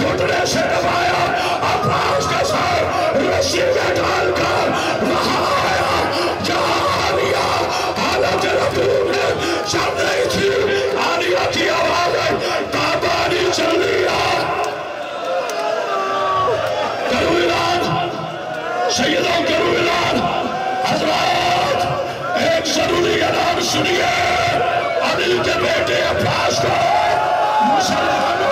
گھٹنے سے دبایا عباس کا سر رسی میں ڈال کر وہاں آیا جہاں آلیا حالت رکوب نے چل رہی تھی آلیا کی آواز ہے تابانی چل لیا کرو اعلان سیدوں کرو اعلان حضرات، ایک ضروری اعلان سنیے۔ علی کے بیٹے عباس کو مسلمانوں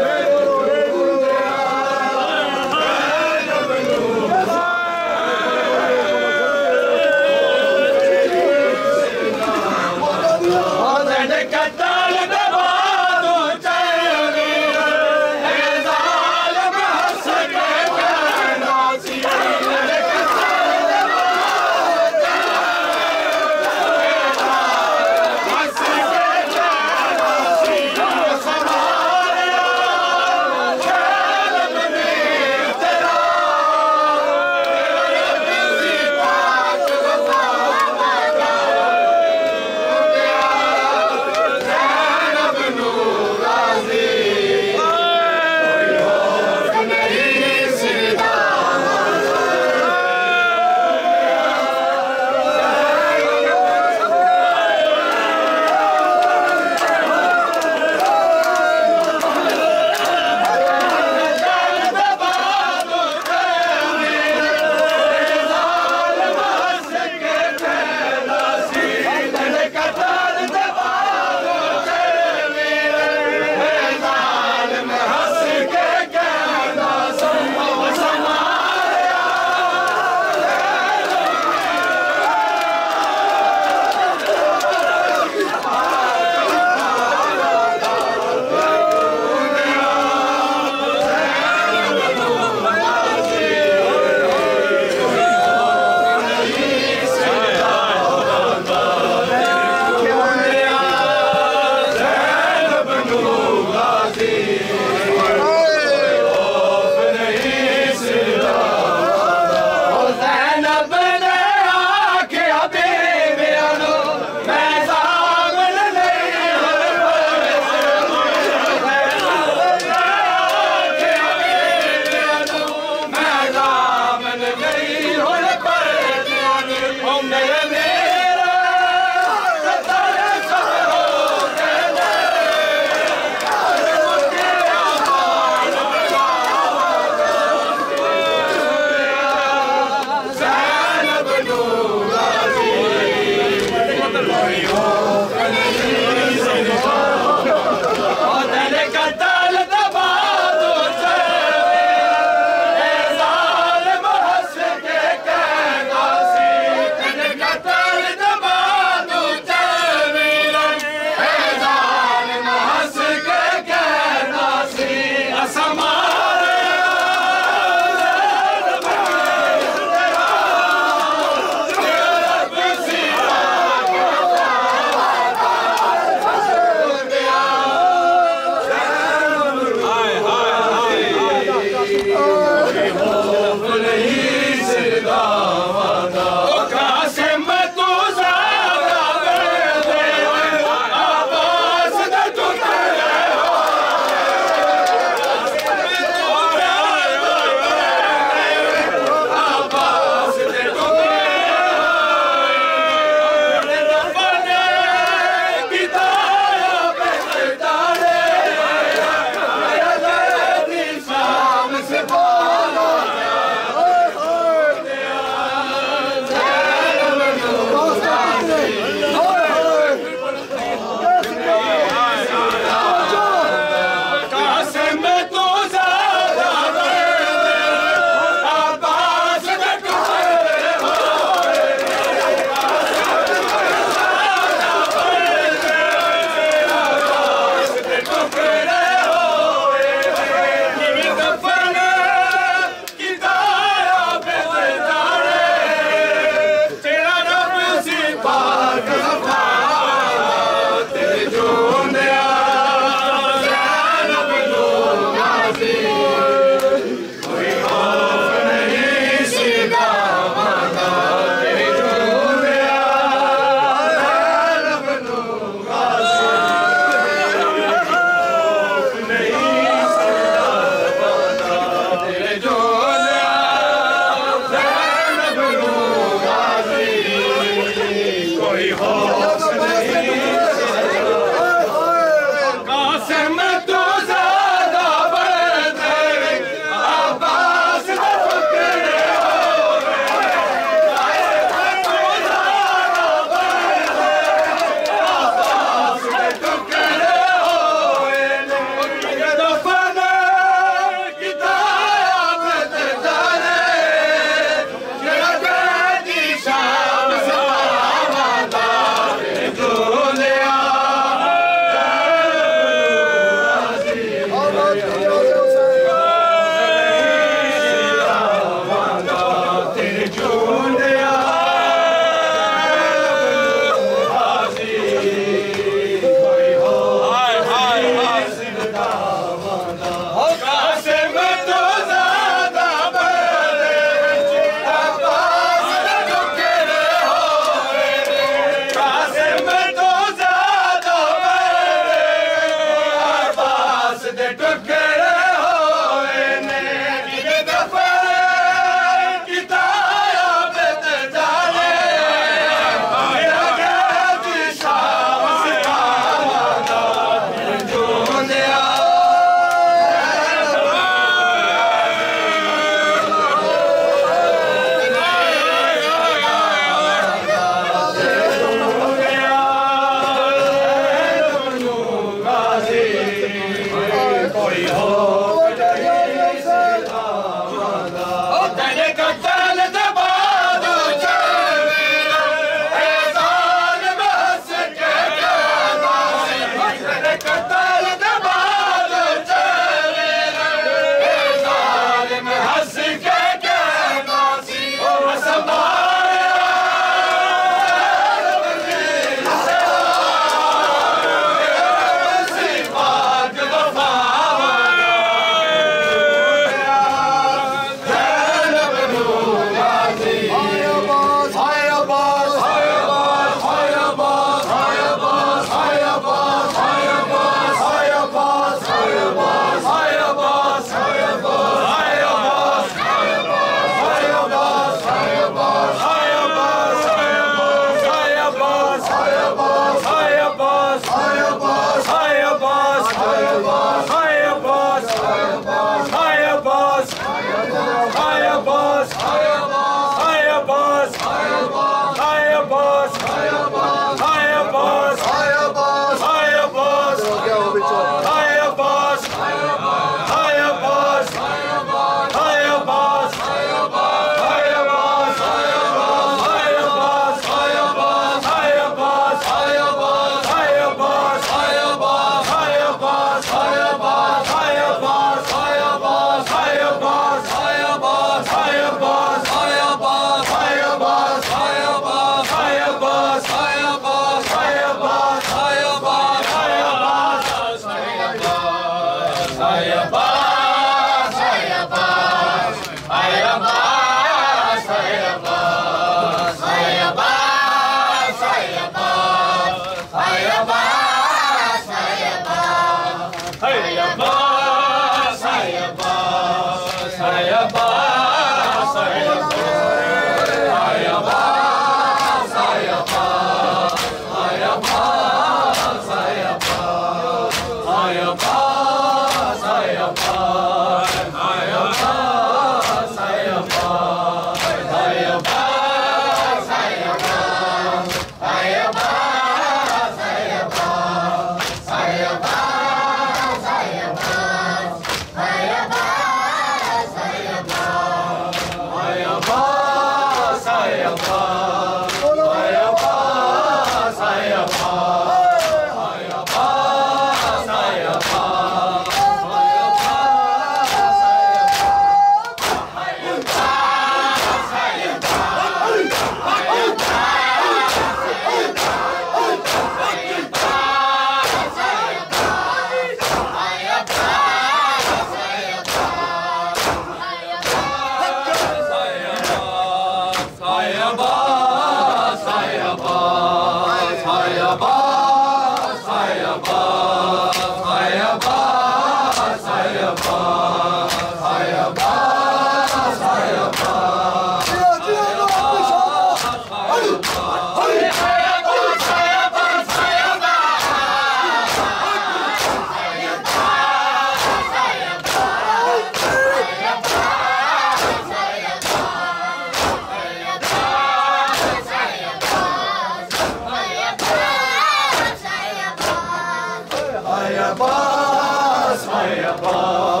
Maya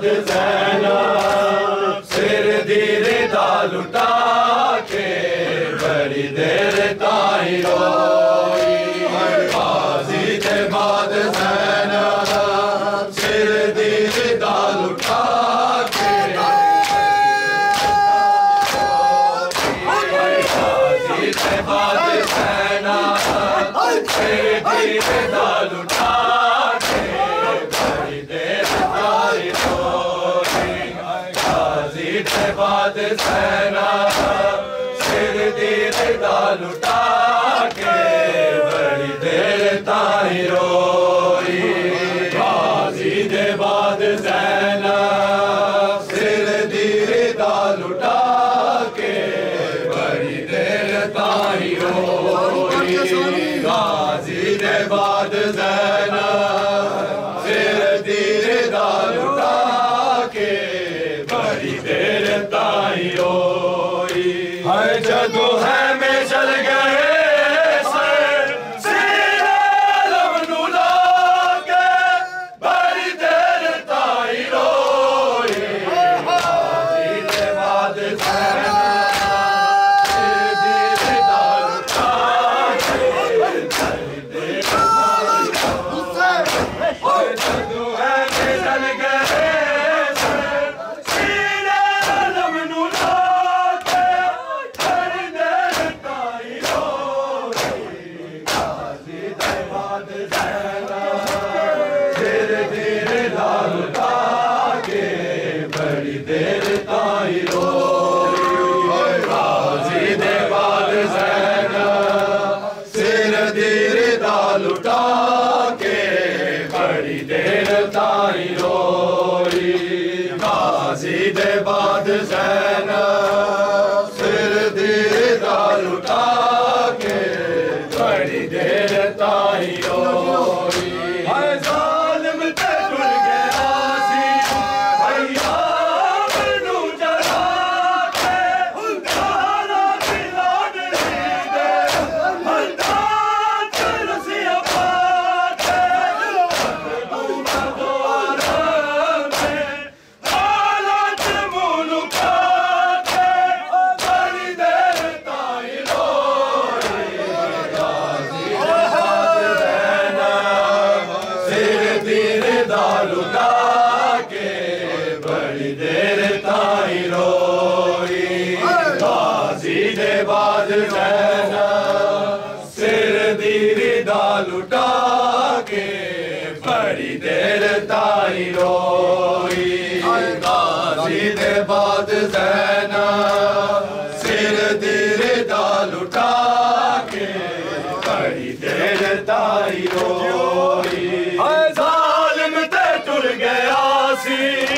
Zeynep Sirdir'i da lutar Sim.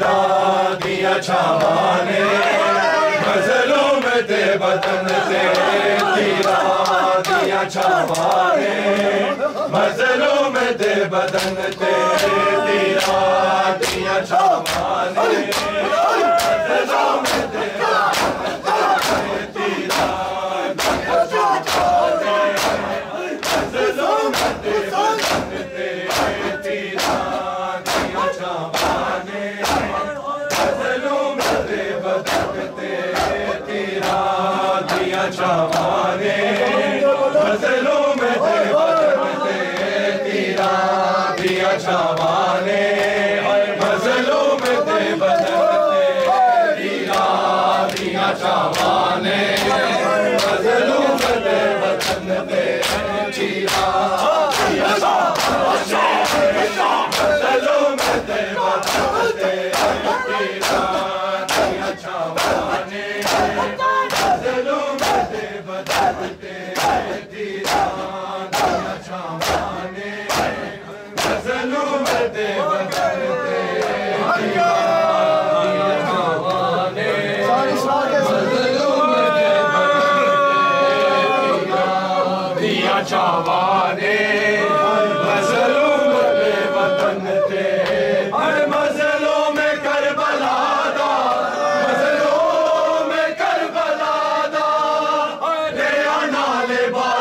خدا دیا چھاواں نے غزلوں میں تے وطن سے خدا دیا میں تے وطن تے تیرا دیا چھاواں نے غزلوں میں تے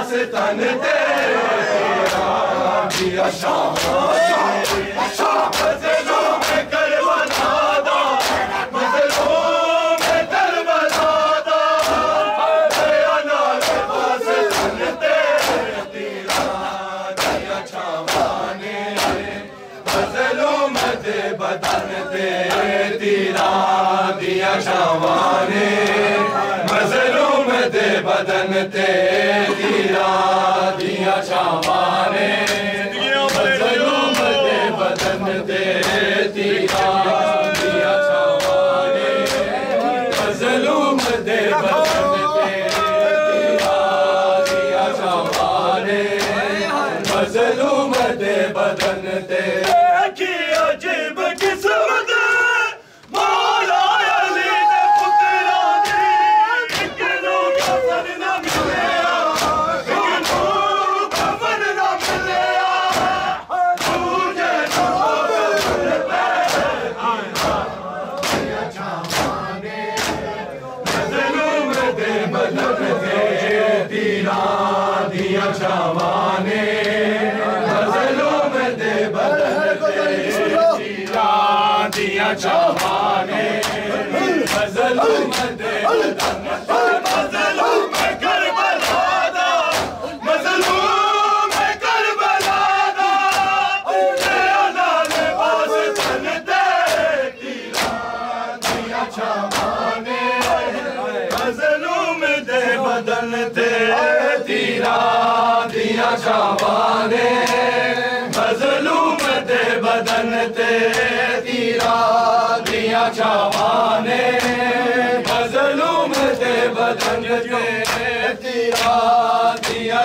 تن تیرا بھی اشاہ اشاہ اشاہ 小宝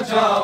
찾아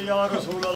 1000 Jahre so